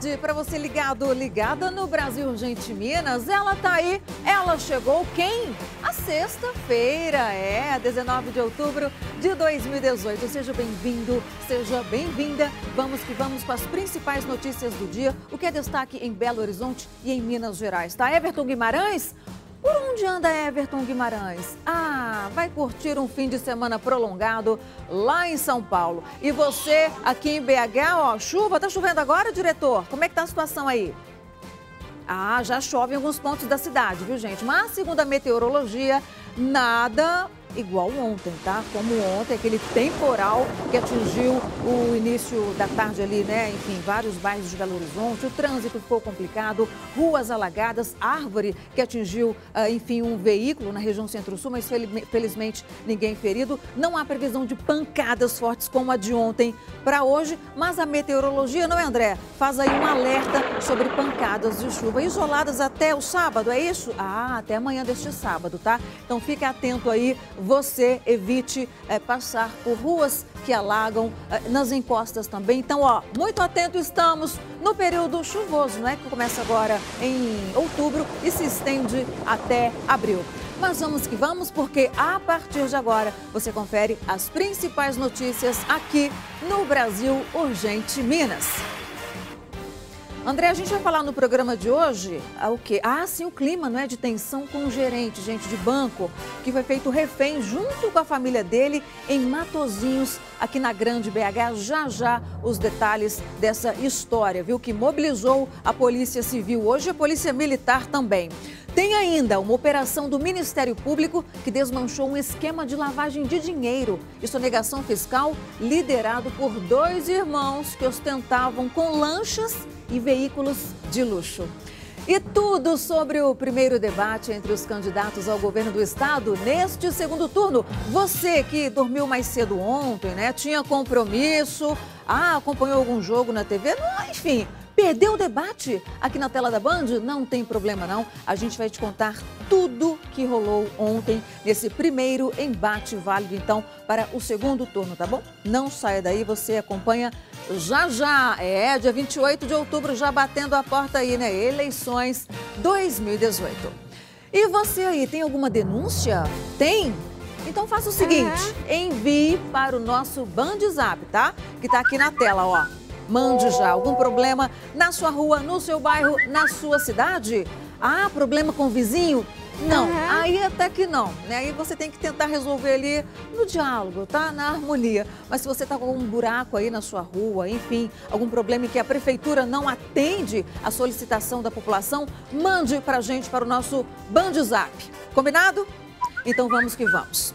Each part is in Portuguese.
tarde para você ligado, ligada no Brasil Urgente Minas. Ela tá aí, ela chegou quem? A sexta-feira, é, 19 de outubro de 2018. Seja bem-vindo, seja bem-vinda. Vamos que vamos com as principais notícias do dia, o que é destaque em Belo Horizonte e em Minas Gerais. Tá Everton Guimarães? Por onde anda Everton Guimarães? Ah, vai curtir um fim de semana prolongado lá em São Paulo. E você aqui em BH, ó, chuva, tá chovendo agora, diretor? Como é que tá a situação aí? Ah, já chove em alguns pontos da cidade, viu, gente? Mas, segundo a meteorologia, nada igual ontem, tá? Como ontem, aquele temporal que atingiu o início da tarde ali, né? Enfim, vários bairros de Belo Horizonte. O trânsito ficou complicado, ruas alagadas, árvore que atingiu, ah, enfim, um veículo na região centro-sul, mas felizmente ninguém ferido. Não há previsão de pancadas fortes como a de ontem para hoje, mas a meteorologia, não é, André? Faz aí um alerta sobre pancadas de chuva isoladas até o sábado, é isso? Ah, até amanhã deste sábado, tá? Então fique atento aí você evite é, passar por ruas que alagam, é, nas encostas também. Então, ó, muito atento estamos no período chuvoso, né? Que começa agora em outubro e se estende até abril. Mas vamos que vamos, porque a partir de agora você confere as principais notícias aqui no Brasil Urgente Minas. André, a gente vai falar no programa de hoje ah, o quê? Ah, sim, o clima, não é? De tensão com o gerente, gente, de banco, que foi feito refém junto com a família dele em Matozinhos, aqui na Grande BH. Já já os detalhes dessa história, viu? Que mobilizou a Polícia Civil, hoje a Polícia Militar também. Tem ainda uma operação do Ministério Público que desmanchou um esquema de lavagem de dinheiro e sonegação fiscal liderado por dois irmãos que ostentavam com lanchas e veículos de luxo. E tudo sobre o primeiro debate entre os candidatos ao governo do estado neste segundo turno. Você que dormiu mais cedo ontem, né? Tinha compromisso, ah, acompanhou algum jogo na TV, enfim, Perdeu o debate aqui na tela da Band? Não tem problema não. A gente vai te contar tudo que rolou ontem nesse primeiro embate válido então para o segundo turno, tá bom? Não saia daí, você acompanha já já. É, dia 28 de outubro já batendo a porta aí, né? Eleições 2018. E você aí, tem alguma denúncia? Tem? Então faça o seguinte, envie para o nosso Band Zap, tá? Que tá aqui na tela, ó. Mande já. Algum problema na sua rua, no seu bairro, na sua cidade? Ah, problema com o vizinho? Não, uhum. aí até que não, né? Aí você tem que tentar resolver ali no diálogo, tá? Na harmonia. Mas se você tá com algum buraco aí na sua rua, enfim, algum problema em que a prefeitura não atende a solicitação da população, mande pra gente para o nosso Bandzap. Combinado? Então vamos que vamos.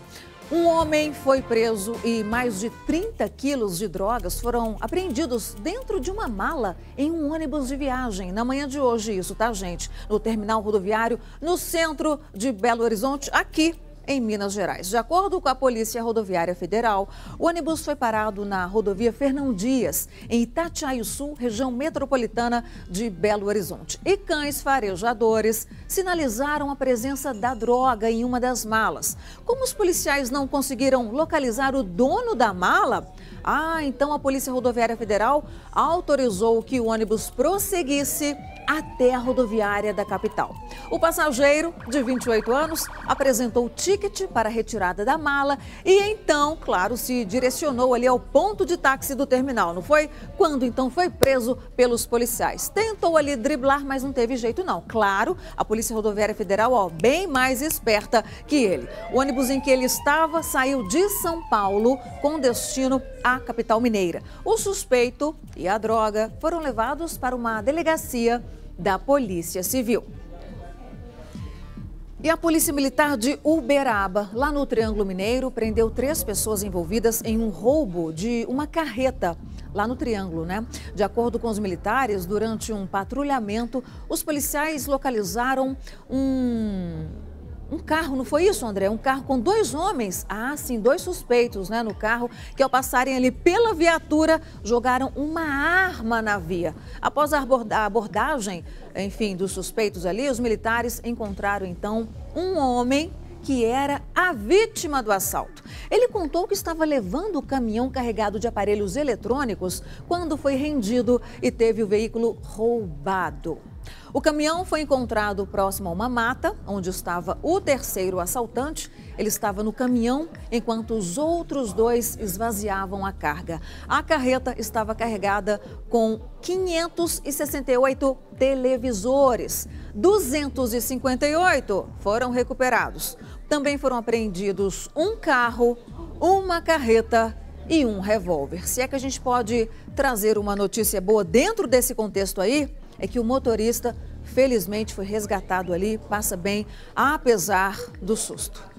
Um homem foi preso e mais de 30 quilos de drogas foram apreendidos dentro de uma mala em um ônibus de viagem. Na manhã de hoje, isso, tá, gente? No terminal rodoviário, no centro de Belo Horizonte, aqui em Minas Gerais. De acordo com a Polícia Rodoviária Federal, o ônibus foi parado na rodovia Fernão Dias, em Itatiaio Sul, região metropolitana de Belo Horizonte. E cães farejadores sinalizaram a presença da droga em uma das malas. Como os policiais não conseguiram localizar o dono da mala, ah, então a Polícia Rodoviária Federal autorizou que o ônibus prosseguisse até a rodoviária da capital. O passageiro, de 28 anos, apresentou o ticket para a retirada da mala e então, claro, se direcionou ali ao ponto de táxi do terminal, não foi? Quando então foi preso pelos policiais. Tentou ali driblar, mas não teve jeito não. Claro, a Polícia Rodoviária Federal, ó, bem mais esperta que ele. O ônibus em que ele estava saiu de São Paulo com destino capital mineira. O suspeito e a droga foram levados para uma delegacia da Polícia Civil. E a Polícia Militar de Uberaba, lá no Triângulo Mineiro, prendeu três pessoas envolvidas em um roubo de uma carreta lá no Triângulo, né? De acordo com os militares, durante um patrulhamento, os policiais localizaram um um carro, não foi isso, André? Um carro com dois homens, ah, sim, dois suspeitos, né, no carro, que ao passarem ali pela viatura, jogaram uma arma na via. Após a abordagem, enfim, dos suspeitos ali, os militares encontraram então um homem que era a vítima do assalto. Ele contou que estava levando o caminhão carregado de aparelhos eletrônicos quando foi rendido e teve o veículo roubado. O caminhão foi encontrado próximo a uma mata, onde estava o terceiro assaltante. Ele estava no caminhão enquanto os outros dois esvaziavam a carga. A carreta estava carregada com 568 televisores. 258 foram recuperados. Também foram apreendidos um carro, uma carreta e um revólver. Se é que a gente pode trazer uma notícia boa dentro desse contexto aí, é que o motorista, felizmente, foi resgatado ali, passa bem, apesar do susto.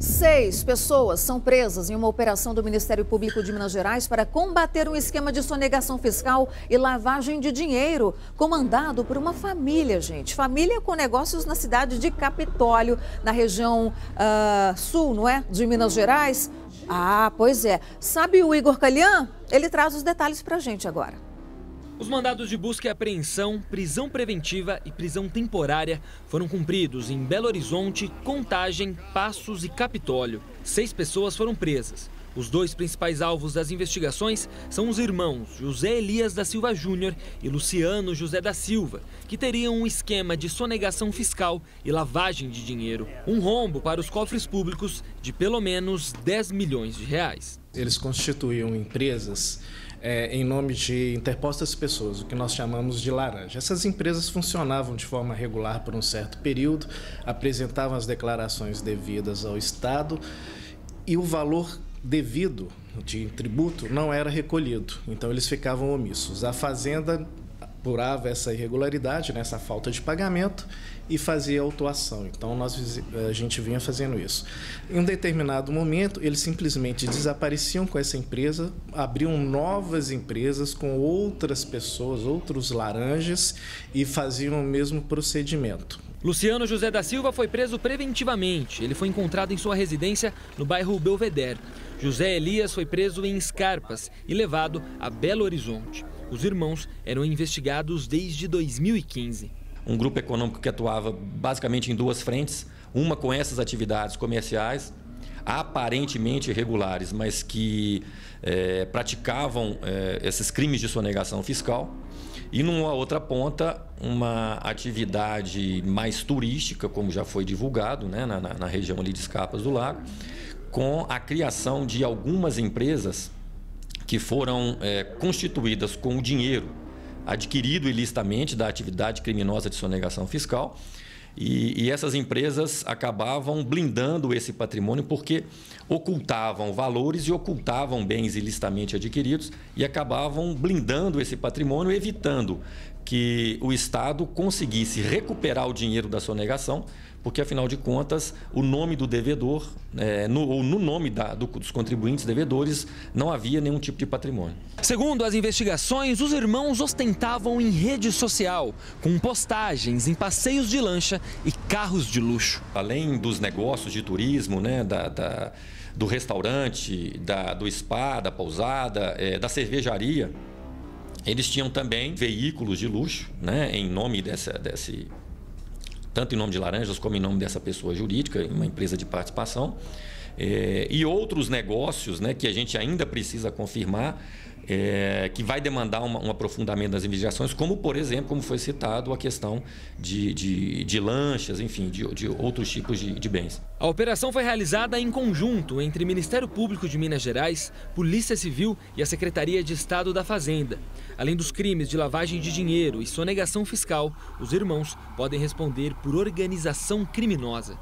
Seis pessoas são presas em uma operação do Ministério Público de Minas Gerais para combater um esquema de sonegação fiscal e lavagem de dinheiro, comandado por uma família, gente. Família com negócios na cidade de Capitólio, na região uh, sul, não é? De Minas Gerais. Ah, pois é. Sabe o Igor Calhã? Ele traz os detalhes para a gente agora. Os mandados de busca e apreensão, prisão preventiva e prisão temporária foram cumpridos em Belo Horizonte, Contagem, Passos e Capitólio. Seis pessoas foram presas. Os dois principais alvos das investigações são os irmãos José Elias da Silva Júnior e Luciano José da Silva, que teriam um esquema de sonegação fiscal e lavagem de dinheiro, um rombo para os cofres públicos de pelo menos 10 milhões de reais. Eles constituíam empresas é, em nome de interpostas pessoas, o que nós chamamos de laranja. Essas empresas funcionavam de forma regular por um certo período, apresentavam as declarações devidas ao Estado e o valor devido de tributo não era recolhido, então eles ficavam omissos. A Fazenda apurava essa irregularidade, né, essa falta de pagamento e fazia autuação. Então nós a gente vinha fazendo isso. Em um determinado momento, eles simplesmente desapareciam com essa empresa, abriam novas empresas com outras pessoas, outros laranjas e faziam o mesmo procedimento. Luciano José da Silva foi preso preventivamente. Ele foi encontrado em sua residência no bairro Belvedere. José Elias foi preso em Escarpas e levado a Belo Horizonte. Os irmãos eram investigados desde 2015. Um grupo econômico que atuava basicamente em duas frentes, uma com essas atividades comerciais aparentemente irregulares, mas que é, praticavam é, esses crimes de sonegação fiscal. E numa outra ponta, uma atividade mais turística, como já foi divulgado né, na, na região ali de Escapas do Lago, com a criação de algumas empresas que foram é, constituídas com o dinheiro adquirido ilicitamente da atividade criminosa de sonegação fiscal. E, e, essas empresas acabavam blindando esse patrimônio porque ocultavam valores e ocultavam bens ilicitamente adquiridos e acabavam blindando esse patrimônio, evitando que o Estado conseguisse recuperar o dinheiro da sonegação porque afinal de contas o nome do devedor, é, no, ou no nome da, do, dos contribuintes devedores, não havia nenhum tipo de patrimônio. Segundo as investigações, os irmãos ostentavam em rede social, com postagens em passeios de lancha e carros de luxo. Além dos negócios de turismo, né, da, da do restaurante, da, do spa, da pousada, é, da cervejaria, eles tinham também veículos de luxo, né, em nome dessa, desse tanto em nome de Laranjas como em nome dessa pessoa jurídica, uma empresa de participação. É, e outros negócios né, que a gente ainda precisa confirmar, é, que vai demandar uma, um aprofundamento das investigações, como, por exemplo, como foi citado, a questão de, de, de lanchas, enfim, de, de outros tipos de, de bens. A operação foi realizada em conjunto entre Ministério Público de Minas Gerais, Polícia Civil e a Secretaria de Estado da Fazenda. Além dos crimes de lavagem de dinheiro e sonegação fiscal, os irmãos podem responder por organização criminosa.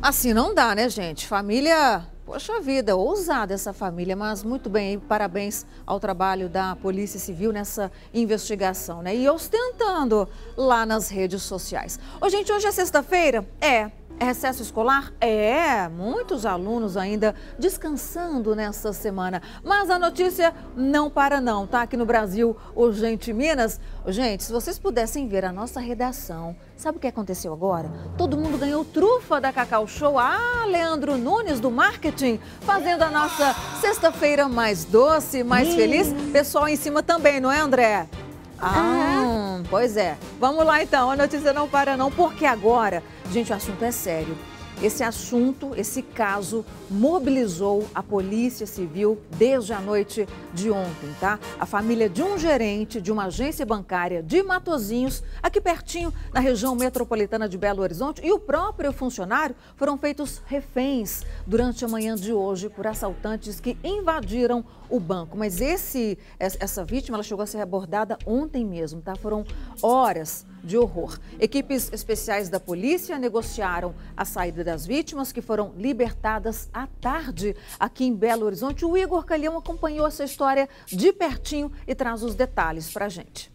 Assim não dá, né, gente? Família Poxa vida, ousada essa família, mas muito bem, parabéns ao trabalho da Polícia Civil nessa investigação, né? E ostentando lá nas redes sociais. Ô, gente, hoje é sexta-feira? É. É recesso escolar? É, muitos alunos ainda descansando nessa semana. Mas a notícia não para não, tá? Aqui no Brasil, Urgente Minas. Gente, se vocês pudessem ver a nossa redação, sabe o que aconteceu agora? Todo mundo ganhou trufa da Cacau Show. Ah, Leandro Nunes do marketing, fazendo a nossa sexta-feira mais doce, mais hum. feliz. Pessoal em cima também, não é, André? Ah, pois é. Vamos lá então, a notícia não para não, porque agora Gente, o assunto é sério. Esse assunto, esse caso, mobilizou a Polícia Civil desde a noite de ontem, tá? A família de um gerente de uma agência bancária de Matozinhos, aqui pertinho, na região metropolitana de Belo Horizonte, e o próprio funcionário foram feitos reféns durante a manhã de hoje por assaltantes que invadiram o banco. Mas esse, essa vítima, ela chegou a ser abordada ontem mesmo, tá? Foram horas de horror. Equipes especiais da polícia negociaram a saída das vítimas que foram libertadas à tarde aqui em Belo Horizonte. O Igor Calhão acompanhou essa história de pertinho e traz os detalhes para a gente.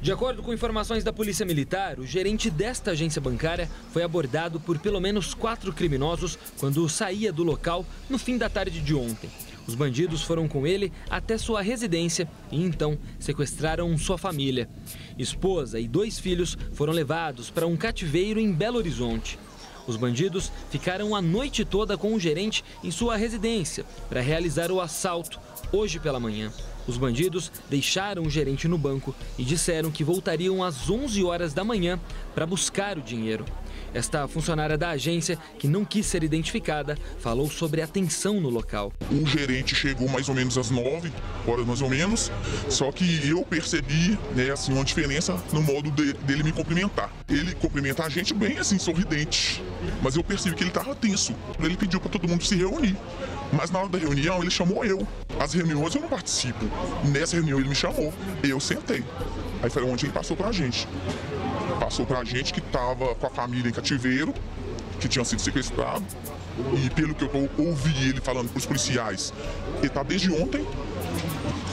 De acordo com informações da Polícia Militar, o gerente desta agência bancária foi abordado por pelo menos quatro criminosos quando saía do local no fim da tarde de ontem. Os bandidos foram com ele até sua residência e então sequestraram sua família. Esposa e dois filhos foram levados para um cativeiro em Belo Horizonte. Os bandidos ficaram a noite toda com o gerente em sua residência para realizar o assalto hoje pela manhã. Os bandidos deixaram o gerente no banco e disseram que voltariam às 11 horas da manhã para buscar o dinheiro. Esta funcionária da agência, que não quis ser identificada, falou sobre a tensão no local. O gerente chegou mais ou menos às 9 horas mais ou menos, só que eu percebi né, assim, uma diferença no modo de, dele me cumprimentar. Ele cumprimenta a gente bem assim, sorridente, mas eu percebi que ele estava tenso. Ele pediu para todo mundo se reunir. Mas na hora da reunião ele chamou eu. As reuniões eu não participo. Nessa reunião ele me chamou. Eu sentei. Aí foi onde ele passou para a gente passou pra gente que tava com a família em cativeiro, que tinha sido sequestrado. E pelo que eu ouvi ele falando pros policiais, ele tá desde ontem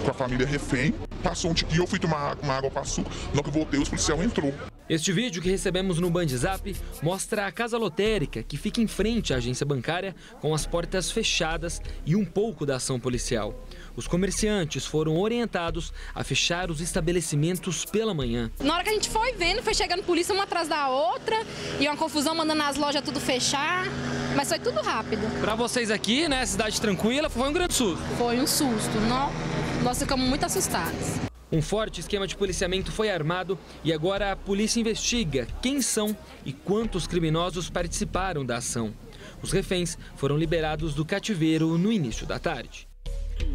com a família refém. Passou um tiquinho, eu fui tomar uma água para açúcar. Na que voltei, os policiais entrou. Este vídeo que recebemos no Bandzap mostra a casa lotérica que fica em frente à agência bancária com as portas fechadas e um pouco da ação policial. Os comerciantes foram orientados a fechar os estabelecimentos pela manhã. Na hora que a gente foi vendo, foi chegando polícia uma atrás da outra e uma confusão mandando as lojas tudo fechar. Mas foi tudo rápido. Para vocês aqui, né, cidade tranquila, foi um grande susto. Foi um susto. Não, nós ficamos muito assustados. Um forte esquema de policiamento foi armado e agora a polícia investiga quem são e quantos criminosos participaram da ação. Os reféns foram liberados do cativeiro no início da tarde.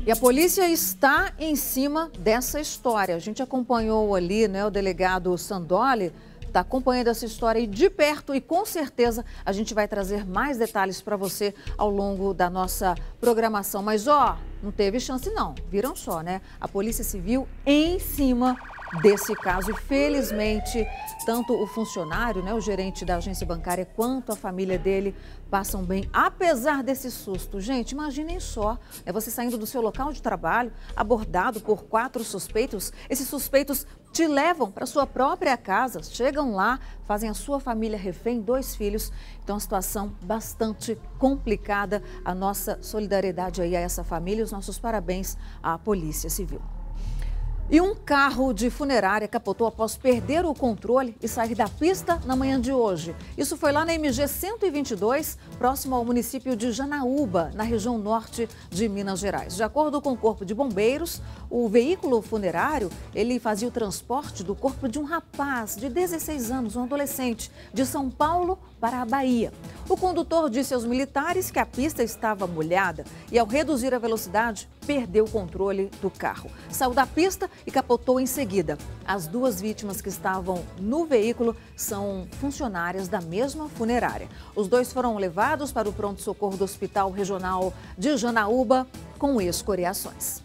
E a polícia está em cima dessa história. A gente acompanhou ali, né, o delegado Sandoli está acompanhando essa história de perto e com certeza a gente vai trazer mais detalhes para você ao longo da nossa programação. Mas ó, não teve chance não. Viram só, né? A Polícia Civil em cima desse caso. E felizmente, tanto o funcionário, né, o gerente da agência bancária, quanto a família dele passam bem, apesar desse susto. Gente, imaginem só, é você saindo do seu local de trabalho, abordado por quatro suspeitos. Esses suspeitos te levam para sua própria casa, chegam lá, fazem a sua família refém, dois filhos. Então, uma situação bastante complicada. A nossa solidariedade aí a essa família e os nossos parabéns à Polícia Civil. E um carro de funerária capotou após perder o controle e sair da pista na manhã de hoje. Isso foi lá na MG 122, próximo ao município de Janaúba, na região norte de Minas Gerais. De acordo com o Corpo de Bombeiros, o veículo funerário ele fazia o transporte do corpo de um rapaz de 16 anos, um adolescente, de São Paulo para a Bahia. O condutor disse aos militares que a pista estava molhada e, ao reduzir a velocidade, perdeu o controle do carro. Saiu da pista e capotou em seguida. As duas vítimas que estavam no veículo são funcionárias da mesma funerária. Os dois foram levados para o pronto-socorro do Hospital Regional de Janaúba com escoriações.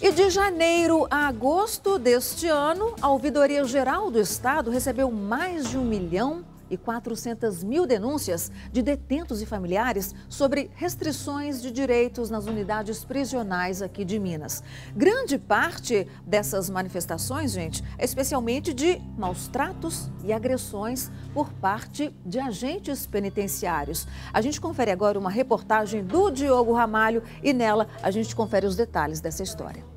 E de janeiro a agosto deste ano, a Ouvidoria Geral do Estado recebeu mais de um milhão e 400 mil denúncias de detentos e familiares sobre restrições de direitos nas unidades prisionais aqui de Minas. Grande parte dessas manifestações, gente, é especialmente de maus tratos e agressões por parte de agentes penitenciários. A gente confere agora uma reportagem do Diogo Ramalho e nela a gente confere os detalhes dessa história.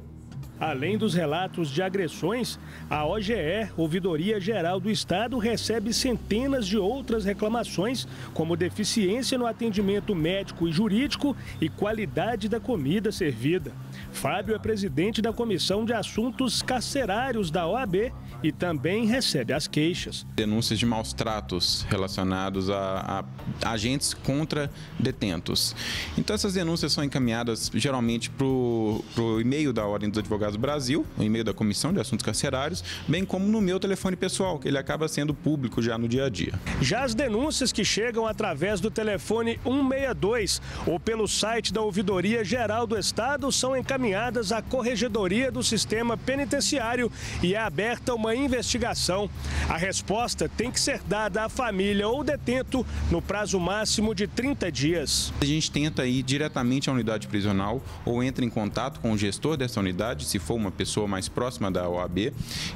Além dos relatos de agressões, a OGE, Ouvidoria Geral do Estado, recebe centenas de outras reclamações, como deficiência no atendimento médico e jurídico e qualidade da comida servida. Fábio é presidente da Comissão de Assuntos Carcerários da OAB e também recebe as queixas. Denúncias de maus tratos relacionados a, a agentes contra detentos. Então, essas denúncias são encaminhadas geralmente para o e-mail da Ordem dos Advogados do Brasil, o e-mail da Comissão de Assuntos Carcerários, bem como no meu telefone pessoal, que ele acaba sendo público já no dia a dia. Já as denúncias que chegam através do telefone 162 ou pelo site da Ouvidoria Geral do Estado são encaminhadas à Corregedoria do Sistema Penitenciário e é aberta uma investigação. A resposta tem que ser dada à família ou detento no prazo máximo de 30 dias. A gente tenta ir diretamente à unidade prisional ou entra em contato com o gestor dessa unidade, se for uma pessoa mais próxima da OAB,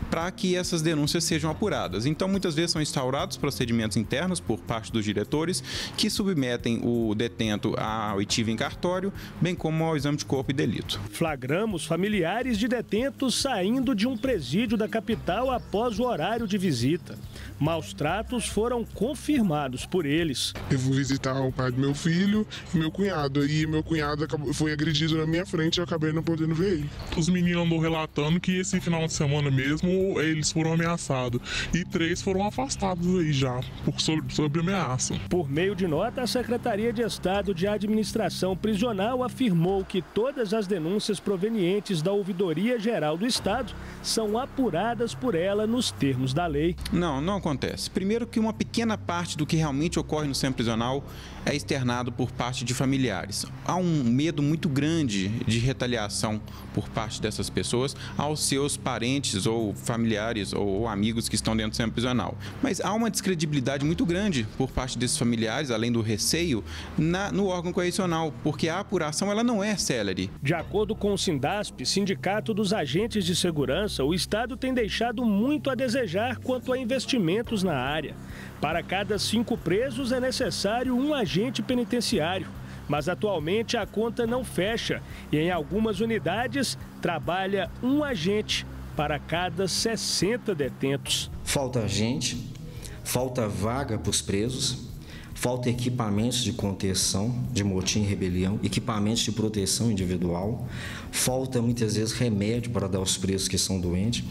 para que essas denúncias sejam apuradas. Então, muitas vezes são instaurados procedimentos internos por parte dos diretores que submetem o detento ao oitivo em cartório, bem como ao exame de corpo e delito. Flagramos familiares de detentos saindo de um presídio da capital após o horário de visita. Maus tratos foram confirmados por eles. Eu vou visitar o pai do meu filho e meu cunhado. E meu cunhado foi agredido na minha frente e eu acabei não podendo ver ele. Os meninos andou relatando que esse final de semana mesmo eles foram ameaçados. E três foram afastados aí já, por sobre, sobre ameaça. Por meio de nota, a Secretaria de Estado de Administração Prisional afirmou que todas as denúncias provenientes da Ouvidoria Geral do Estado são apuradas por ela nos termos da lei. Não, não acontece. Primeiro que uma pequena parte do que realmente ocorre no centro prisional é externado por parte de familiares. Há um medo muito grande de retaliação por parte dessas pessoas aos seus parentes ou familiares ou amigos que estão dentro do centro prisional. Mas há uma descredibilidade muito grande por parte desses familiares, além do receio, na, no órgão correcional, porque a apuração ela não é célere. De acordo com o Sindasp, Sindicato dos Agentes de Segurança, o Estado tem deixado muito a desejar quanto a investimentos na área. Para cada cinco presos é necessário um agente penitenciário. Mas atualmente a conta não fecha e em algumas unidades trabalha um agente para cada 60 detentos. Falta agente, falta vaga para os presos, falta equipamentos de contenção de motim e rebelião, equipamentos de proteção individual, falta muitas vezes remédio para dar aos presos que são doentes,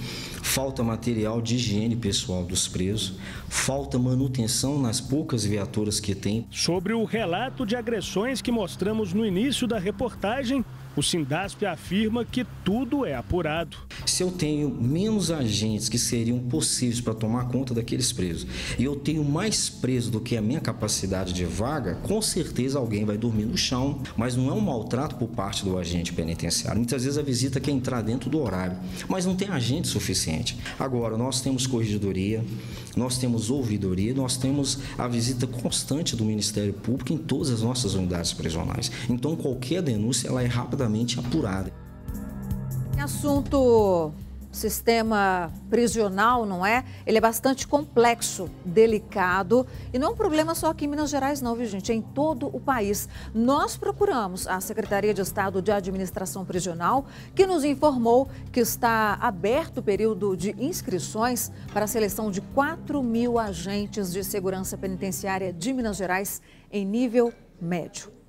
falta material de higiene pessoal dos presos, falta manutenção nas poucas viaturas que tem. Sobre o relato de agressões que mostramos no início da reportagem, o Sindasp afirma que tudo é apurado. Se eu tenho menos agentes que seriam possíveis para tomar conta daqueles presos e eu tenho mais presos do que a minha capacidade de vaga, com certeza alguém vai dormir no chão, mas não é um maltrato por parte do agente penitenciário. Muitas vezes a visita quer entrar dentro do horário, mas não tem agente suficiente. Agora, nós temos corregedoria, nós temos ouvidoria, nós temos a visita constante do Ministério Público em todas as nossas unidades prisionais. Então, qualquer denúncia ela é rapidamente apurada. Assunto sistema prisional, não é? Ele é bastante complexo, delicado e não é um problema só aqui em Minas Gerais, não, viu, gente? É em todo o país. Nós procuramos a Secretaria de Estado de Administração Prisional, que nos informou que está aberto o período de inscrições para a seleção de 4 mil agentes de segurança penitenciária de Minas Gerais em nível médio.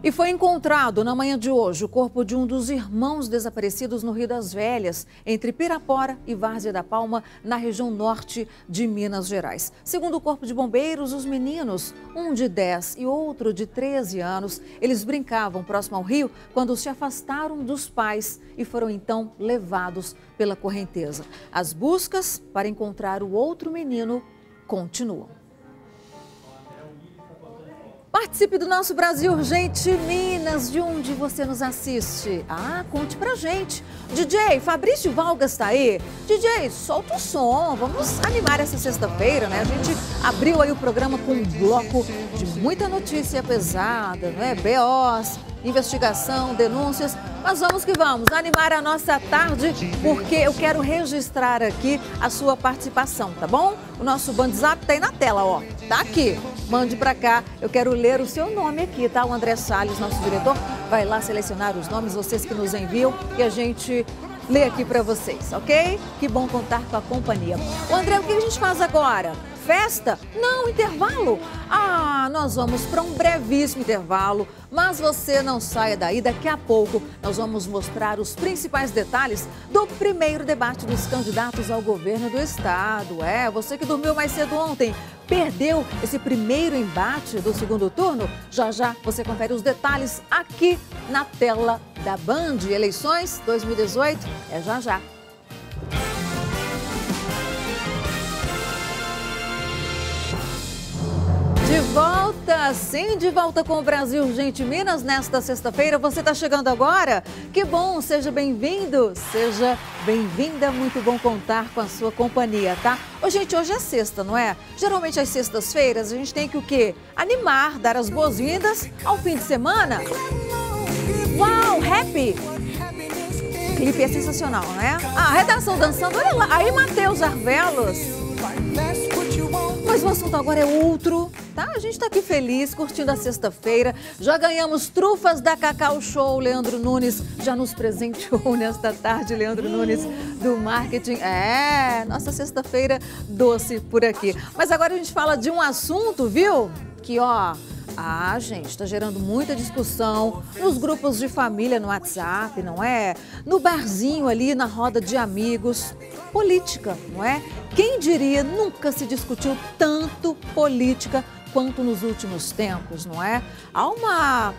E foi encontrado na manhã de hoje o corpo de um dos irmãos desaparecidos no Rio das Velhas, entre Pirapora e Várzea da Palma, na região norte de Minas Gerais. Segundo o Corpo de Bombeiros, os meninos, um de 10 e outro de 13 anos, eles brincavam próximo ao rio quando se afastaram dos pais e foram então levados pela correnteza. As buscas para encontrar o outro menino continuam. Participe do nosso Brasil Urgente Minas, de onde você nos assiste. Ah, conte pra gente. DJ Fabrício Valgas tá aí? DJ, solta o som, vamos animar essa sexta-feira, né? A gente abriu aí o programa com um bloco de muita notícia pesada, não é? BOs, investigação, denúncias. Mas vamos que vamos, animar a nossa tarde, porque eu quero registrar aqui a sua participação, tá bom? O nosso WhatsApp tá aí na tela, ó. Tá aqui. Mande para cá. Eu quero ler o seu nome aqui, tá? O André Salles, nosso diretor, vai lá selecionar os nomes, vocês que nos enviam, e a gente lê aqui para vocês, ok? Que bom contar com a companhia. O André, o que a gente faz agora? Festa? Não, intervalo. Ah, nós vamos para um brevíssimo intervalo, mas você não saia daí. Daqui a pouco nós vamos mostrar os principais detalhes do primeiro debate dos candidatos ao governo do estado. É, você que dormiu mais cedo ontem, perdeu esse primeiro embate do segundo turno? Já já você confere os detalhes aqui na tela da Band. Eleições 2018 é já já. Volta, sim, de volta com o Brasil Gente Minas nesta sexta-feira. Você está chegando agora? Que bom, seja bem-vindo, seja bem-vinda. Muito bom contar com a sua companhia, tá? Ô, gente, hoje é sexta, não é? Geralmente às sextas-feiras a gente tem que o quê? Animar, dar as boas-vindas ao fim de semana. Uau, happy! O clipe é sensacional, né? Ah, a redação dançando, olha lá. Aí, Matheus Arvelos. Mas o assunto agora é outro, tá? A gente está aqui feliz, curtindo a sexta-feira. Já ganhamos trufas da Cacau Show. Leandro Nunes já nos presenteou nesta tarde, Leandro Nunes, do marketing. É, nossa sexta-feira doce por aqui. Mas agora a gente fala de um assunto, viu? Que, ó, ah, gente, está gerando muita discussão nos grupos de família no WhatsApp, não é? No barzinho ali, na roda de amigos. Política, não é? Quem diria nunca se discutiu tanto política quanto nos últimos tempos, não é? Há uma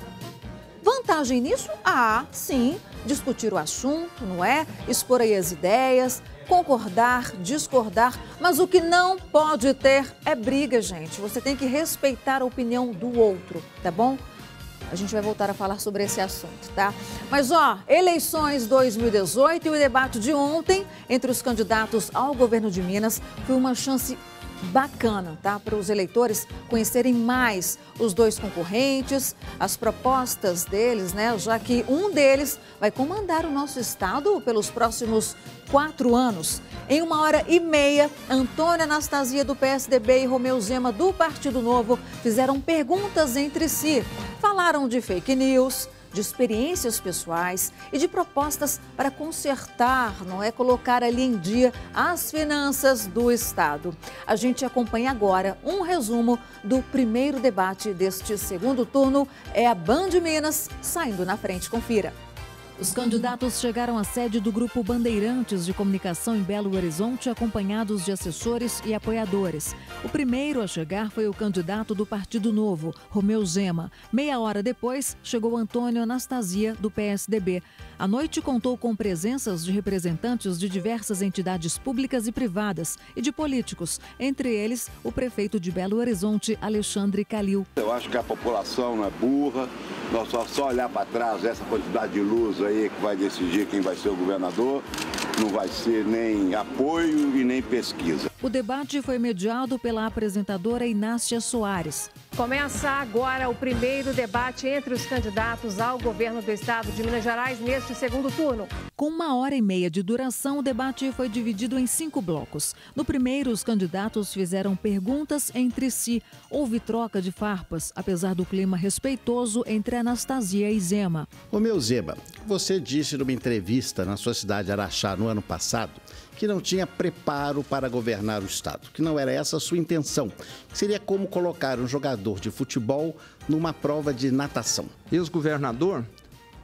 vantagem nisso? Ah, sim, discutir o assunto, não é? Expor aí as ideias, concordar, discordar, mas o que não pode ter é briga, gente. Você tem que respeitar a opinião do outro, tá bom? A gente vai voltar a falar sobre esse assunto, tá? Mas ó, eleições 2018 e o debate de ontem entre os candidatos ao governo de Minas foi uma chance bacana, tá? Para os eleitores conhecerem mais os dois concorrentes, as propostas deles, né? Já que um deles vai comandar o nosso estado pelos próximos quatro anos. Em uma hora e meia, Antônia Anastasia do PSDB e Romeu Zema do Partido Novo fizeram perguntas entre si. Falaram de fake news de experiências pessoais e de propostas para consertar, não é colocar ali em dia as finanças do Estado. A gente acompanha agora um resumo do primeiro debate deste segundo turno. É a Band Minas saindo na frente. Confira. Os candidatos chegaram à sede do Grupo Bandeirantes de Comunicação em Belo Horizonte, acompanhados de assessores e apoiadores. O primeiro a chegar foi o candidato do Partido Novo, Romeu Zema. Meia hora depois, chegou Antônio Anastasia, do PSDB. A noite contou com presenças de representantes de diversas entidades públicas e privadas e de políticos, entre eles o prefeito de Belo Horizonte, Alexandre Calil. Eu acho que a população não é burra, nós só, só olhar para trás essa quantidade de luz aí que vai decidir quem vai ser o governador, não vai ser nem apoio e nem pesquisa. O debate foi mediado pela apresentadora Inácia Soares. Começa agora o primeiro debate entre os candidatos ao governo do estado de Minas Gerais neste segundo turno. Com uma hora e meia de duração, o debate foi dividido em cinco blocos. No primeiro, os candidatos fizeram perguntas entre si. Houve troca de farpas, apesar do clima respeitoso entre Anastasia e Zema. Ô meu Zema, você disse numa entrevista na sua cidade Araxá no ano passado que não tinha preparo para governar o Estado, que não era essa a sua intenção. Seria como colocar um jogador de futebol numa prova de natação. Ex-governador,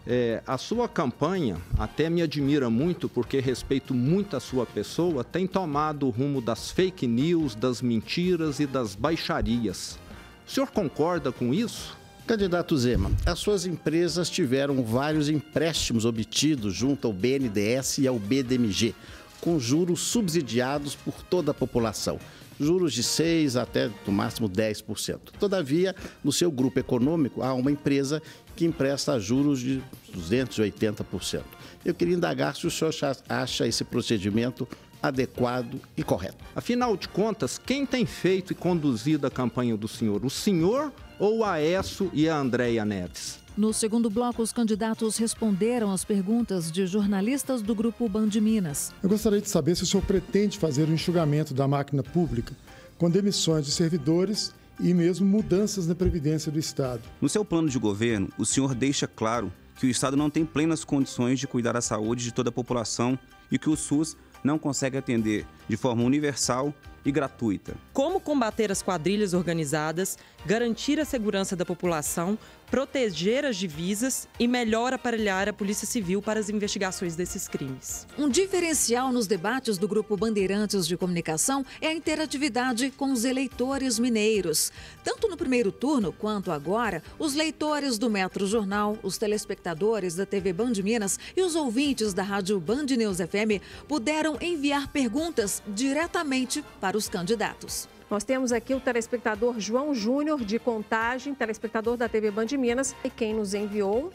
é, a sua campanha até me admira muito, porque respeito muito a sua pessoa, tem tomado o rumo das fake news, das mentiras e das baixarias. O senhor concorda com isso? Candidato Zema, as suas empresas tiveram vários empréstimos obtidos junto ao BNDES e ao BDMG com juros subsidiados por toda a população. Juros de 6% até no máximo 10%. Todavia, no seu grupo econômico, há uma empresa que empresta juros de 280%. Eu queria indagar se o senhor acha esse procedimento adequado e correto. Afinal de contas, quem tem feito e conduzido a campanha do senhor? O senhor ou a Aécio e a Andréia Neves? No segundo bloco, os candidatos responderam às perguntas de jornalistas do grupo Band Minas. Eu gostaria de saber se o senhor pretende fazer o enxugamento da máquina pública com demissões de servidores e mesmo mudanças na Previdência do Estado. No seu plano de governo, o senhor deixa claro que o Estado não tem plenas condições de cuidar da saúde de toda a população e que o SUS não consegue atender de forma universal e gratuita. Como combater as quadrilhas organizadas, garantir a segurança da população, proteger as divisas e melhor aparelhar a Polícia Civil para as investigações desses crimes. Um diferencial nos debates do Grupo Bandeirantes de Comunicação é a interatividade com os eleitores mineiros. Tanto no primeiro turno quanto agora, os leitores do Metro Jornal, os telespectadores da TV Band Minas e os ouvintes da Rádio Band News FM puderam enviar perguntas diretamente para os candidatos. Nós temos aqui o telespectador João Júnior, de Contagem, telespectador da TV Band Minas. E quem nos enviou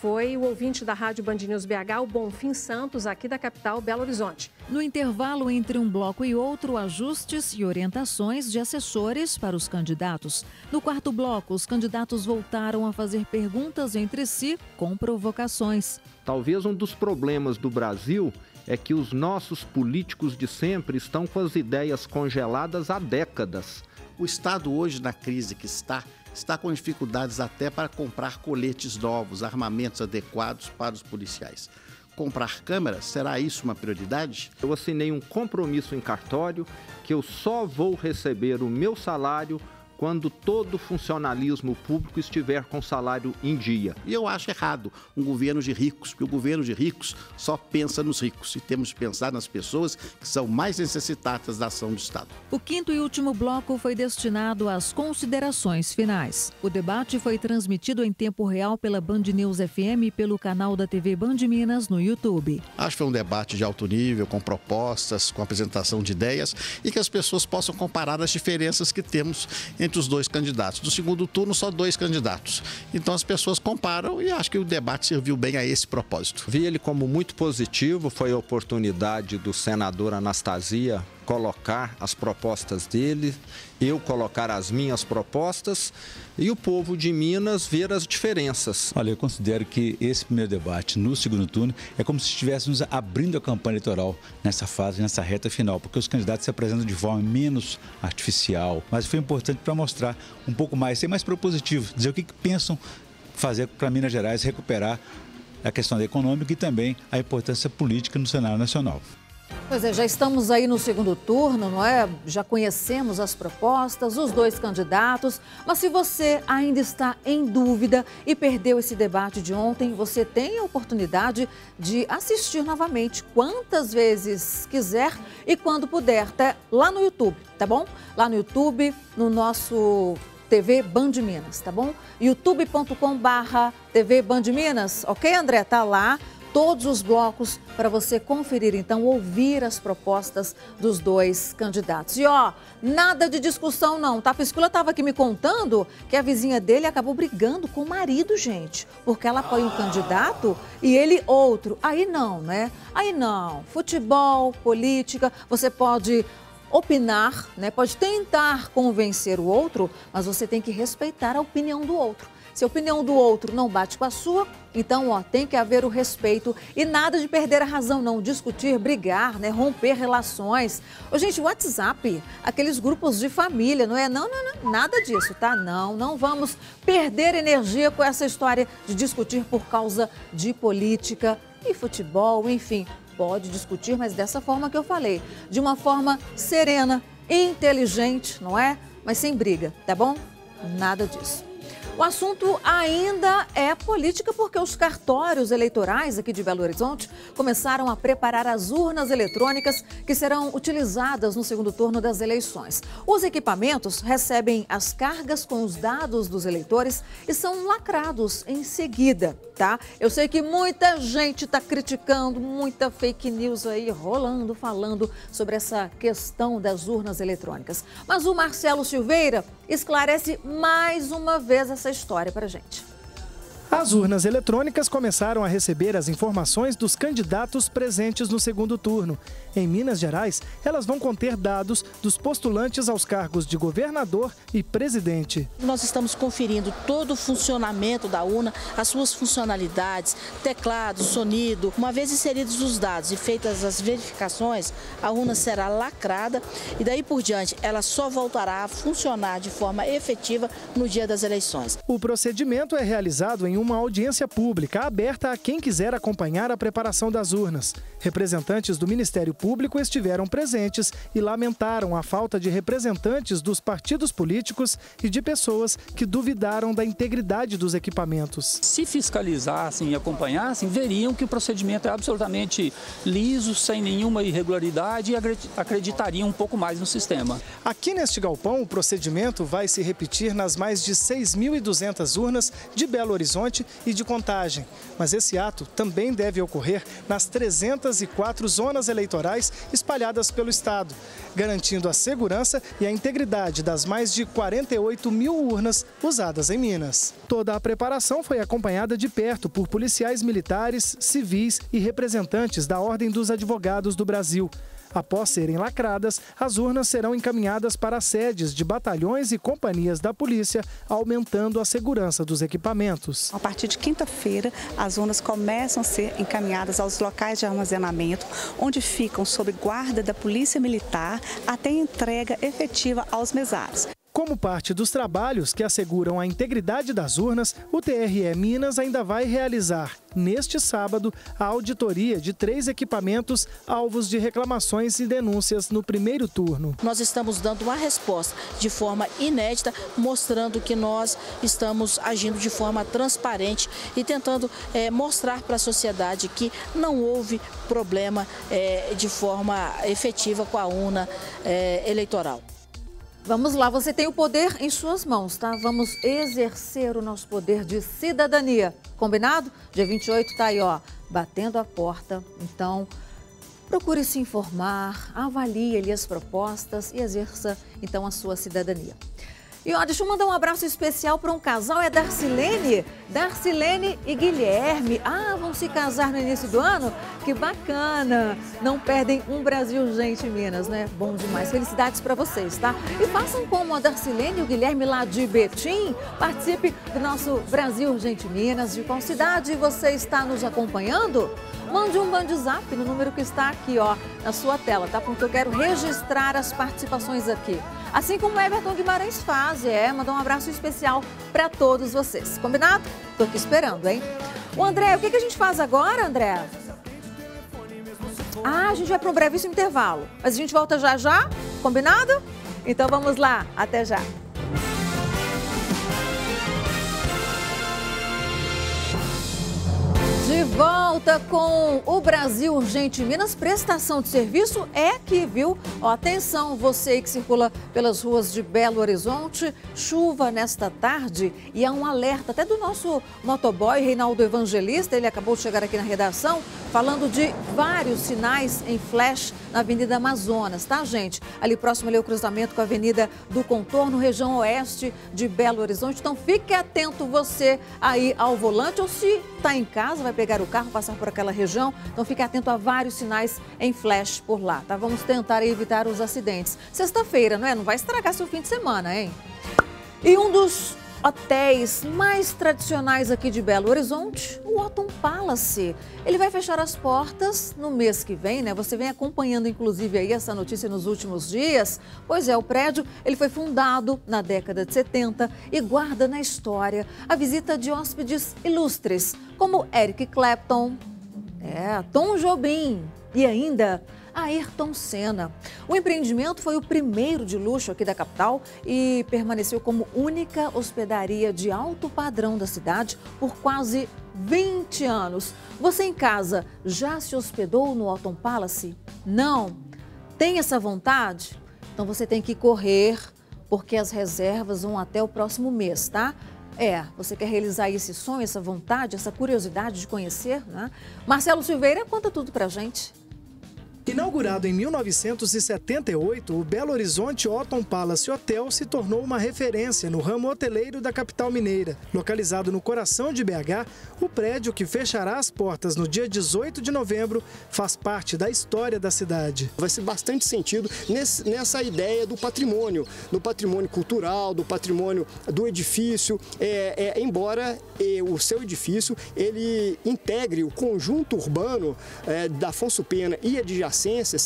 foi o ouvinte da Rádio Band News BH, o Bonfim Santos, aqui da capital, Belo Horizonte. No intervalo entre um bloco e outro, ajustes e orientações de assessores para os candidatos. No quarto bloco, os candidatos voltaram a fazer perguntas entre si com provocações. Talvez um dos problemas do Brasil é que os nossos políticos de sempre estão com as ideias congeladas há décadas. O Estado hoje, na crise que está, está com dificuldades até para comprar coletes novos, armamentos adequados para os policiais. Comprar câmeras, será isso uma prioridade? Eu assinei um compromisso em cartório que eu só vou receber o meu salário quando todo funcionalismo público estiver com salário em dia. E eu acho errado um governo de ricos, porque o governo de ricos só pensa nos ricos e temos de pensar nas pessoas que são mais necessitadas da ação do Estado. O quinto e último bloco foi destinado às considerações finais. O debate foi transmitido em tempo real pela Band News FM e pelo canal da TV Band Minas no YouTube. Acho que foi um debate de alto nível, com propostas, com apresentação de ideias e que as pessoas possam comparar as diferenças que temos entre entre os dois candidatos. Do segundo turno, só dois candidatos. Então as pessoas comparam e acho que o debate serviu bem a esse propósito. Vi ele como muito positivo, foi a oportunidade do senador Anastasia colocar as propostas dele, eu colocar as minhas propostas e o povo de Minas ver as diferenças. Olha, eu considero que esse primeiro debate no segundo turno é como se estivéssemos abrindo a campanha eleitoral nessa fase, nessa reta final, porque os candidatos se apresentam de forma menos artificial, mas foi importante para mostrar um pouco mais, ser mais propositivo, dizer o que, que pensam fazer para Minas Gerais recuperar a questão da econômica e também a importância política no cenário nacional. Pois é, já estamos aí no segundo turno, não é? Já conhecemos as propostas, os dois candidatos. Mas se você ainda está em dúvida e perdeu esse debate de ontem, você tem a oportunidade de assistir novamente quantas vezes quiser e quando puder, tá? lá no YouTube, tá bom? Lá no YouTube, no nosso TV Band Minas, tá bom? youtube.com barra TV Band Minas, ok, André? Tá lá todos os blocos para você conferir, então, ouvir as propostas dos dois candidatos. E ó, nada de discussão não, tá? A Piscula estava aqui me contando que a vizinha dele acabou brigando com o marido, gente, porque ela apoia um candidato e ele outro. Aí não, né? Aí não. Futebol, política, você pode opinar, né? Pode tentar convencer o outro, mas você tem que respeitar a opinião do outro. Se a opinião do outro não bate com a sua, então, ó, tem que haver o respeito e nada de perder a razão, não. Discutir, brigar, né? Romper relações. Ô, gente, WhatsApp, aqueles grupos de família, não é? Não, não, não, nada disso, tá? Não, não vamos perder energia com essa história de discutir por causa de política e futebol, enfim. Pode discutir, mas dessa forma que eu falei. De uma forma serena, inteligente, não é? Mas sem briga, tá bom? Nada disso. O assunto ainda é política, porque os cartórios eleitorais aqui de Belo Horizonte começaram a preparar as urnas eletrônicas que serão utilizadas no segundo turno das eleições. Os equipamentos recebem as cargas com os dados dos eleitores e são lacrados em seguida, tá? Eu sei que muita gente está criticando, muita fake news aí rolando, falando sobre essa questão das urnas eletrônicas. Mas o Marcelo Silveira esclarece mais uma vez essa história para gente. As urnas eletrônicas começaram a receber as informações dos candidatos presentes no segundo turno. Em Minas Gerais, elas vão conter dados dos postulantes aos cargos de governador e presidente. Nós estamos conferindo todo o funcionamento da urna, as suas funcionalidades, teclado, sonido. Uma vez inseridos os dados e feitas as verificações, a urna será lacrada e daí por diante ela só voltará a funcionar de forma efetiva no dia das eleições. O procedimento é realizado em uma audiência pública aberta a quem quiser acompanhar a preparação das urnas. Representantes do Ministério Público estiveram presentes e lamentaram a falta de representantes dos partidos políticos e de pessoas que duvidaram da integridade dos equipamentos. Se fiscalizassem e acompanhassem, veriam que o procedimento é absolutamente liso, sem nenhuma irregularidade e acreditariam um pouco mais no sistema. Aqui neste galpão, o procedimento vai se repetir nas mais de 6.200 urnas de Belo Horizonte e de Contagem. Mas esse ato também deve ocorrer nas 304 zonas eleitorais espalhadas pelo Estado, garantindo a segurança e a integridade das mais de 48 mil urnas usadas em Minas. Toda a preparação foi acompanhada de perto por policiais militares, civis e representantes da Ordem dos Advogados do Brasil. Após serem lacradas, as urnas serão encaminhadas para sedes de batalhões e companhias da polícia, aumentando a segurança dos equipamentos. A partir de quinta-feira, as urnas começam a ser encaminhadas aos locais de armazenamento, onde ficam sob guarda da Polícia Militar até entrega efetiva aos mesários. Como parte dos trabalhos que asseguram a integridade das urnas, o TRE Minas ainda vai realizar, neste sábado, a auditoria de três equipamentos alvos de reclamações e denúncias no primeiro turno. Nós estamos dando uma resposta de forma inédita, mostrando que nós estamos agindo de forma transparente e tentando é, mostrar para a sociedade que não houve problema é, de forma efetiva com a urna é, eleitoral. Vamos lá, você tem o poder em suas mãos, tá? Vamos exercer o nosso poder de cidadania. Combinado? Dia 28 tá aí, ó, batendo a porta. Então, procure se informar, avalie ali as propostas e exerça então a sua cidadania. E ó, deixa eu mandar um abraço especial para um casal, é Darcilene. Darcilene e Guilherme. Ah, vão se casar no início do ano? Que bacana! Não perdem um Brasil Gente Minas, né? Bom demais. Felicidades para vocês, tá? E façam como a Darcilene e o Guilherme lá de Betim. Participe do nosso Brasil Gente Minas. De qual cidade você está nos acompanhando? Mande um bandzap no número que está aqui, ó, na sua tela, tá? Porque eu quero registrar as participações aqui. Assim como o Everton Guimarães faz, é, mandar um abraço especial para todos vocês. Combinado? Tô aqui esperando, hein? O André, o que, que a gente faz agora, André? Ah, a gente vai para um brevíssimo intervalo. Mas a gente volta já já? Combinado? Então vamos lá, até já. De volta com o Brasil Urgente Minas. Prestação de serviço é aqui, viu? Ó, atenção, você que circula pelas ruas de Belo Horizonte, chuva nesta tarde e há um alerta até do nosso motoboy Reinaldo Evangelista. Ele acabou de chegar aqui na redação falando de vários sinais em flash na Avenida Amazonas, tá, gente? Ali próximo ali o cruzamento com a Avenida do Contorno, região oeste de Belo Horizonte. Então fique atento você aí ao volante ou se está em casa, vai pegar o carro, passar por aquela região. Então fique atento a vários sinais em flash por lá, tá? Vamos tentar evitar os acidentes. Sexta-feira, não é? Não vai estragar seu fim de semana, hein? E um dos hotéis mais tradicionais aqui de Belo Horizonte, o Otton Palace. Ele vai fechar as portas no mês que vem, né? Você vem acompanhando inclusive aí essa notícia nos últimos dias. Pois é, o prédio, ele foi fundado na década de 70 e guarda na história a visita de hóspedes ilustres, como Eric Clapton, é, Tom Jobim e ainda Ayrton Senna. O empreendimento foi o primeiro de luxo aqui da capital e permaneceu como única hospedaria de alto padrão da cidade por quase 20 anos. Você em casa já se hospedou no Alton Palace? Não? Tem essa vontade? Então você tem que correr porque as reservas vão até o próximo mês, tá? É, você quer realizar esse sonho, essa vontade, essa curiosidade de conhecer, né? Marcelo Silveira conta tudo pra gente. Inaugurado em 1978, o Belo Horizonte Otton Palace Hotel se tornou uma referência no ramo hoteleiro da capital mineira. Localizado no coração de BH, o prédio que fechará as portas no dia 18 de novembro faz parte da história da cidade. Vai ser bastante sentido nesse, nessa ideia do patrimônio, do patrimônio cultural, do patrimônio do edifício, é, é, embora é, o seu edifício ele integre o conjunto urbano é, da Afonso Pena e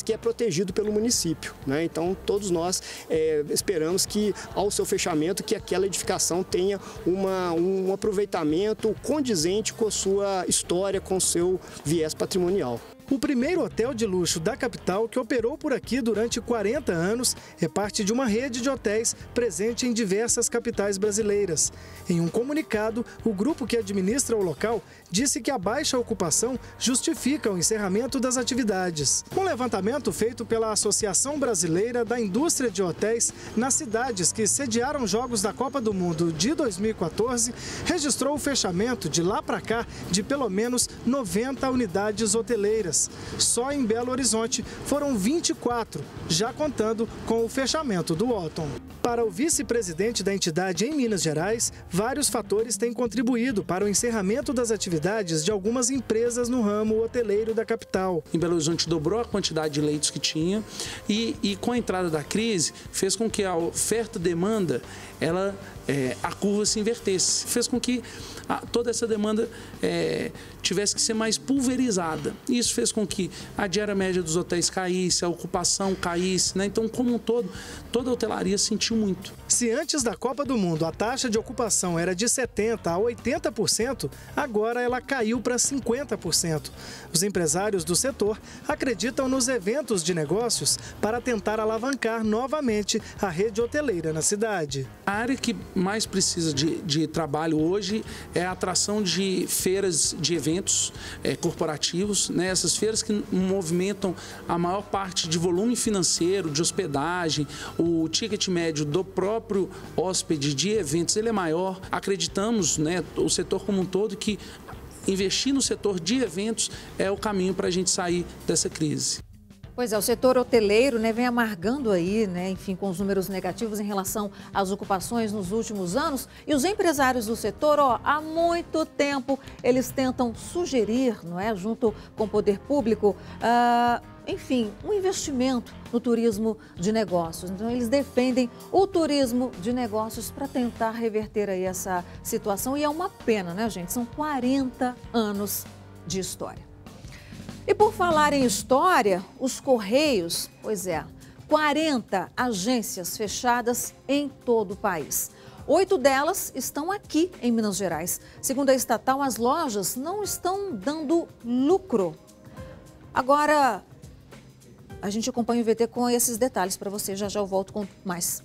que é protegido pelo município. Né? Então todos nós é, esperamos que ao seu fechamento que aquela edificação tenha uma, um aproveitamento condizente com a sua história, com o seu viés patrimonial. O primeiro hotel de luxo da capital, que operou por aqui durante 40 anos, é parte de uma rede de hotéis presente em diversas capitais brasileiras. Em um comunicado, o grupo que administra o local disse que a baixa ocupação justifica o encerramento das atividades. Um levantamento feito pela Associação Brasileira da Indústria de Hotéis nas cidades que sediaram Jogos da Copa do Mundo de 2014 registrou o fechamento de lá para cá de pelo menos 90 unidades hoteleiras. Só em Belo Horizonte foram 24, já contando com o fechamento do Otton. Para o vice-presidente da entidade em Minas Gerais, vários fatores têm contribuído para o encerramento das atividades de algumas empresas no ramo hoteleiro da capital. Em Belo Horizonte dobrou a quantidade de leitos que tinha e, e com a entrada da crise fez com que a oferta-demanda ela é, a curva se invertesse, fez com que a, toda essa demanda é, tivesse que ser mais pulverizada. Isso fez com que a diária média dos hotéis caísse, a ocupação caísse, né? Então, como um todo, toda a hotelaria sentiu muito. Se antes da Copa do Mundo a taxa de ocupação era de 70% a 80%, agora ela caiu para 50%. Os empresários do setor acreditam nos eventos de negócios para tentar alavancar novamente a rede hoteleira na cidade. A área que mais precisa de, de trabalho hoje é a atração de feiras de eventos é, corporativos, né? essas feiras que movimentam a maior parte de volume financeiro, de hospedagem, o ticket médio do próprio hóspede de eventos ele é maior. Acreditamos, né, o setor como um todo, que investir no setor de eventos é o caminho para a gente sair dessa crise. Pois é, o setor hoteleiro né, vem amargando aí, né, enfim, com os números negativos em relação às ocupações nos últimos anos. E os empresários do setor, ó, há muito tempo, eles tentam sugerir, não é, junto com o poder público, uh, enfim, um investimento no turismo de negócios. Então, eles defendem o turismo de negócios para tentar reverter aí essa situação. E é uma pena, né, gente? São 40 anos de história. E por falar em história, os Correios, pois é, 40 agências fechadas em todo o país. Oito delas estão aqui em Minas Gerais. Segundo a estatal, as lojas não estão dando lucro. Agora, a gente acompanha o VT com esses detalhes para você. Já já eu volto com mais.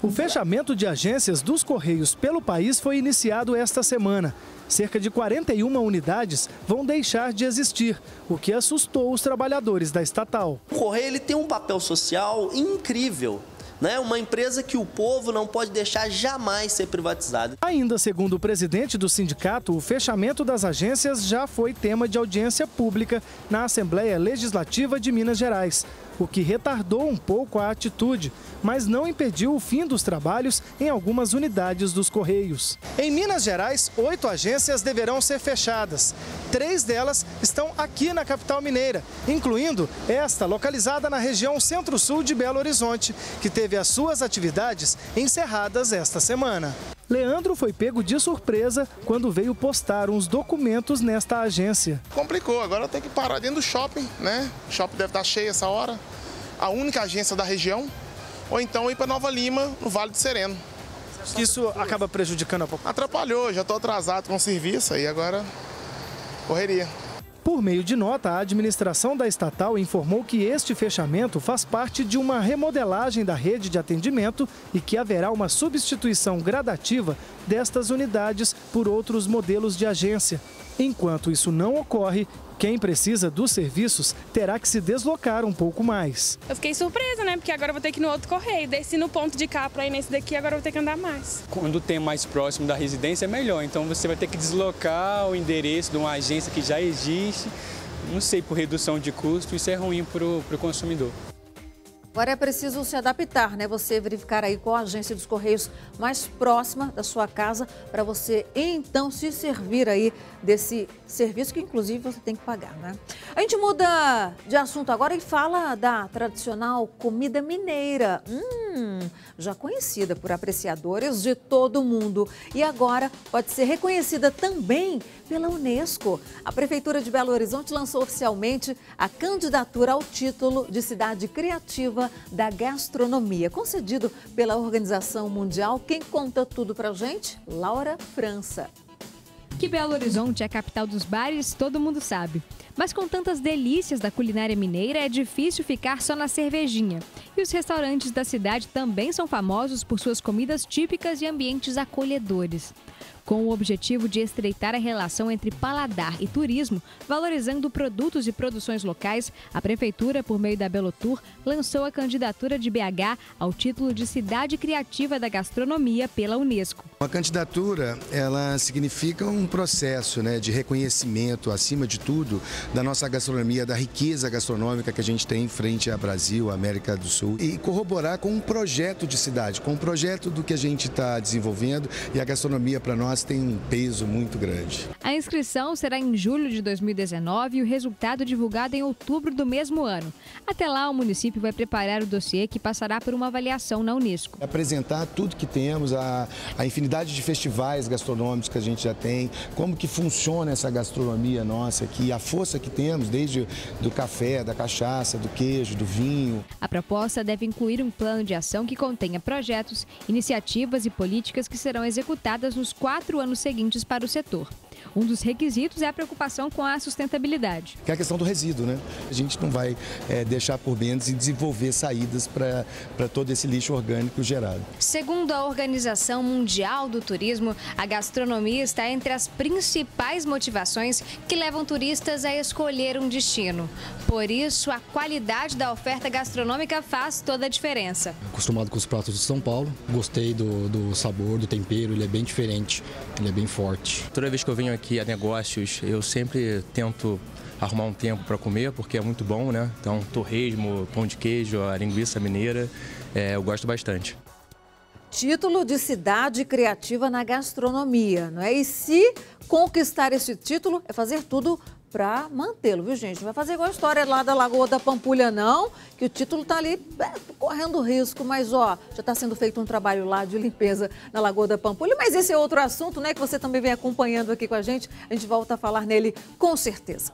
O fechamento de agências dos Correios pelo país foi iniciado esta semana. Cerca de 41 unidades vão deixar de existir, o que assustou os trabalhadores da estatal. O Correio ele tem um papel social incrível né? Uma empresa que o povo não pode deixar jamais ser privatizada. Ainda segundo o presidente do sindicato, o fechamento das agências já foi tema de audiência pública na Assembleia Legislativa de Minas Gerais o que retardou um pouco a atitude, mas não impediu o fim dos trabalhos em algumas unidades dos Correios. Em Minas Gerais, oito agências deverão ser fechadas. Três delas estão aqui na capital mineira, incluindo esta localizada na região centro-sul de Belo Horizonte, que teve as suas atividades encerradas esta semana. Leandro foi pego de surpresa quando veio postar uns documentos nesta agência. Complicou, agora tem que parar dentro do shopping, né? O shopping deve estar cheio essa hora. A única agência da região. Ou então ir para Nova Lima, no Vale do Sereno. Isso acaba prejudicando a população? Atrapalhou, já estou atrasado com o serviço aí agora correria. Por meio de nota, a administração da estatal informou que este fechamento faz parte de uma remodelagem da rede de atendimento e que haverá uma substituição gradativa destas unidades por outros modelos de agência. Enquanto isso não ocorre, quem precisa dos serviços terá que se deslocar um pouco mais. Eu fiquei surpresa, né? Porque agora eu vou ter que ir no outro correio. Desci no ponto de cá para ir nesse daqui, agora eu vou ter que andar mais. Quando tem mais próximo da residência é melhor. Então você vai ter que deslocar o endereço de uma agência que já existe não sei, por redução de custo, isso é ruim para o consumidor. Agora é preciso se adaptar, né? Você verificar aí qual agência dos Correios mais próxima da sua casa para você então se servir aí desse serviço que inclusive você tem que pagar, né? A gente muda de assunto agora e fala da tradicional comida mineira. Hum, já conhecida por apreciadores de todo o mundo e agora pode ser reconhecida também pela Unesco. A Prefeitura de Belo Horizonte lançou oficialmente a candidatura ao título de cidade criativa da gastronomia, concedido pela Organização Mundial. Quem conta tudo pra gente? Laura França. Que Belo Horizonte é a capital dos bares, todo mundo sabe. Mas com tantas delícias da culinária mineira, é difícil ficar só na cervejinha. E os restaurantes da cidade também são famosos por suas comidas típicas e ambientes acolhedores com o objetivo de estreitar a relação entre paladar e turismo, valorizando produtos e produções locais, a Prefeitura, por meio da Belotur, lançou a candidatura de BH ao título de Cidade Criativa da Gastronomia pela Unesco. A candidatura, ela significa um processo né, de reconhecimento, acima de tudo, da nossa gastronomia, da riqueza gastronômica que a gente tem em frente ao Brasil, América do Sul, e corroborar com um projeto de cidade, com um projeto do que a gente está desenvolvendo e a gastronomia para nós tem um peso muito grande. A inscrição será em julho de 2019 e o resultado divulgado em outubro do mesmo ano. Até lá, o município vai preparar o dossiê que passará por uma avaliação na Unesco. Apresentar tudo que temos, a, a infinidade de festivais gastronômicos que a gente já tem, como que funciona essa gastronomia nossa aqui, a força que temos desde do café, da cachaça, do queijo, do vinho. A proposta deve incluir um plano de ação que contenha projetos, iniciativas e políticas que serão executadas nos quatro quatro anos seguintes para o setor. Um dos requisitos é a preocupação com a sustentabilidade. Que é a questão do resíduo, né? A gente não vai é, deixar por menos e desenvolver saídas para todo esse lixo orgânico gerado. Segundo a Organização Mundial do Turismo, a gastronomia está entre as principais motivações que levam turistas a escolher um destino. Por isso, a qualidade da oferta gastronômica faz toda a diferença. Acostumado com os pratos de São Paulo, gostei do, do sabor, do tempero, ele é bem diferente, ele é bem forte. Toda vez que eu venho aqui a negócios, eu sempre tento arrumar um tempo para comer, porque é muito bom, né? Então, torresmo, pão de queijo, a linguiça mineira, é, eu gosto bastante. Título de cidade criativa na gastronomia, não é? E se conquistar esse título, é fazer tudo para mantê-lo, viu, gente? Não vai fazer igual a história lá da Lagoa da Pampulha, não, que o título está ali é, correndo risco, mas ó, já está sendo feito um trabalho lá de limpeza na Lagoa da Pampulha. Mas esse é outro assunto, né, que você também vem acompanhando aqui com a gente. A gente volta a falar nele com certeza.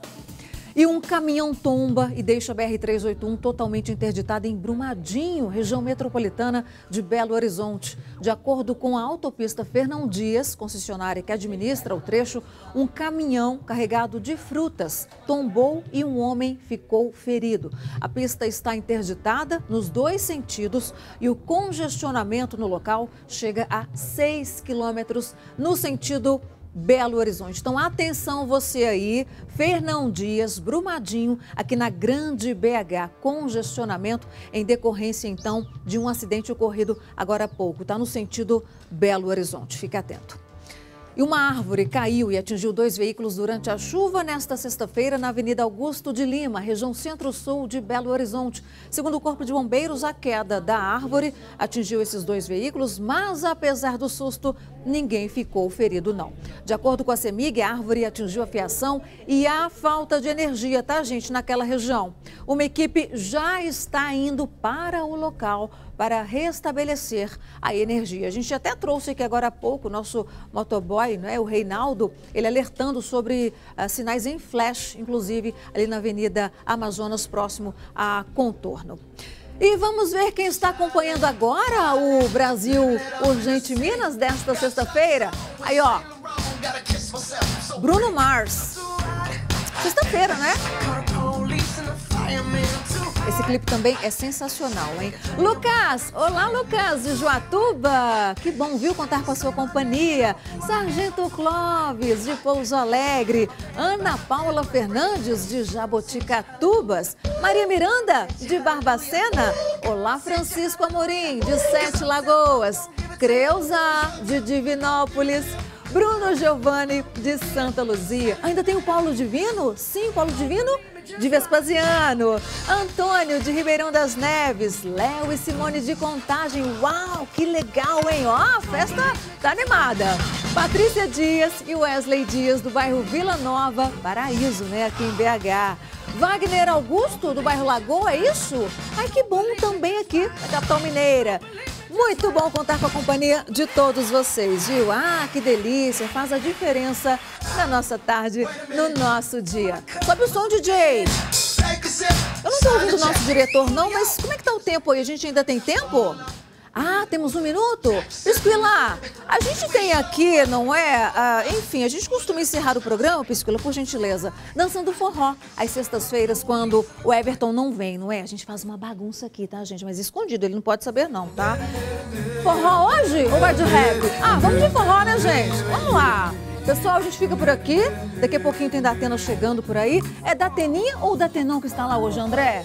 E um caminhão tomba e deixa a BR-381 totalmente interditada em Brumadinho, região metropolitana de Belo Horizonte. De acordo com a autopista Fernão Dias, concessionária que administra o trecho, um caminhão carregado de frutas tombou e um homem ficou ferido. A pista está interditada nos dois sentidos e o congestionamento no local chega a 6 quilômetros no sentido Belo Horizonte. Então, atenção você aí, Fernão Dias, Brumadinho, aqui na Grande BH, congestionamento em decorrência, então, de um acidente ocorrido agora há pouco. Está no sentido Belo Horizonte. Fique atento. E uma árvore caiu e atingiu dois veículos durante a chuva nesta sexta-feira na Avenida Augusto de Lima, região centro-sul de Belo Horizonte. Segundo o Corpo de Bombeiros, a queda da árvore atingiu esses dois veículos, mas apesar do susto, ninguém ficou ferido não. De acordo com a CEMIG, a árvore atingiu a fiação e há falta de energia, tá, gente, naquela região. Uma equipe já está indo para o local para restabelecer a energia. A gente até trouxe aqui agora há pouco o nosso motoboy, né, o Reinaldo, ele alertando sobre uh, sinais em flash, inclusive ali na Avenida Amazonas, próximo a Contorno. E vamos ver quem está acompanhando agora o Brasil Urgente Minas desta sexta-feira. Aí, ó. Bruno Mars. Sexta-feira, né? Esse clipe também é sensacional, hein? Lucas! Olá, Lucas, de Joatuba! Que bom, viu, contar com a sua companhia. Sargento Clóvis, de Pouso Alegre. Ana Paula Fernandes, de Jaboticatubas. Maria Miranda, de Barbacena. Olá, Francisco Amorim, de Sete Lagoas. Creuza, de Divinópolis. Bruno Giovanni de Santa Luzia. Ainda tem o Paulo Divino? Sim, Paulo Divino de Vespasiano. Antônio de Ribeirão das Neves. Léo e Simone de Contagem. Uau, que legal, hein? Ó, a festa tá animada. Patrícia Dias e Wesley Dias do bairro Vila Nova, Paraíso, né? Aqui em BH. Wagner Augusto, do bairro Lagoa, é isso? Ai, que bom também aqui na capital mineira. Muito bom contar com a companhia de todos vocês, viu? Ah, que delícia, faz a diferença na nossa tarde, no nosso dia. Sobe o som, DJ! Eu não estou ouvindo o nosso diretor, não, mas como é que tá o tempo aí? A gente ainda tem tempo? Ah, temos um minuto? Pisquila, a gente tem aqui, não é? Ah, enfim, a gente costuma encerrar o programa, Pisquila, por gentileza, dançando forró. Às sextas-feiras, quando o Everton não vem, não é? A gente faz uma bagunça aqui, tá, gente? Mas escondido, ele não pode saber não, tá? Forró hoje ou vai de rap? Ah, vamos de forró, né, gente? Vamos lá. Pessoal, a gente fica por aqui. Daqui a pouquinho tem Datena chegando por aí. É Dateninha ou Datenão que está lá hoje, André?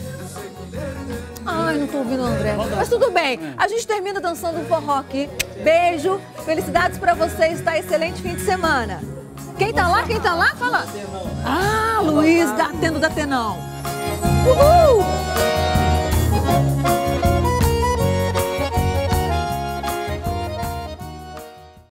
Ai, não tô ouvindo o André. Mas tudo bem. A gente termina dançando um forró aqui. Beijo. Felicidades pra vocês. Tá excelente fim de semana. Quem tá lá? Quem tá lá? Fala. Ah, Luiz, da tendo da Tenão. Uhul!